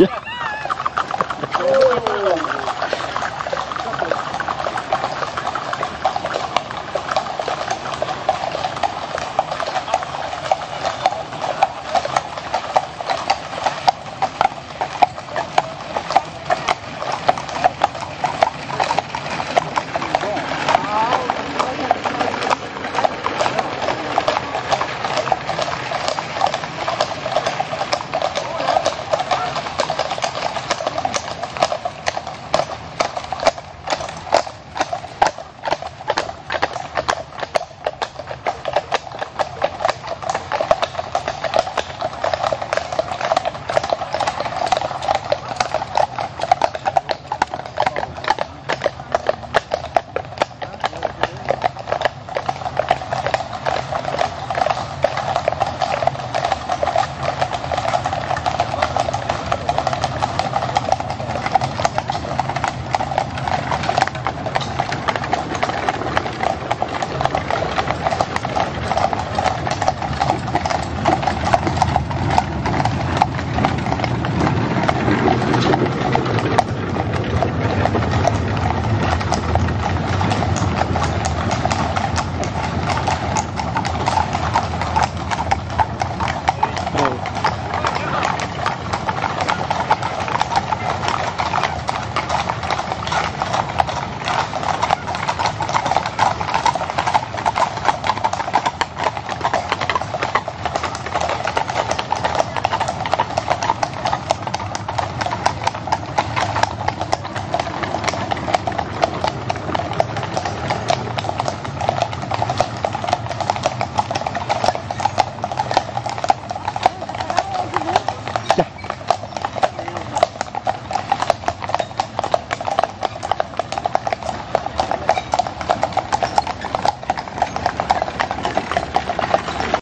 Yeah.